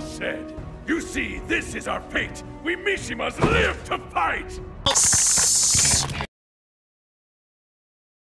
Said. You see, this is our fate. We Mishimas live to fight!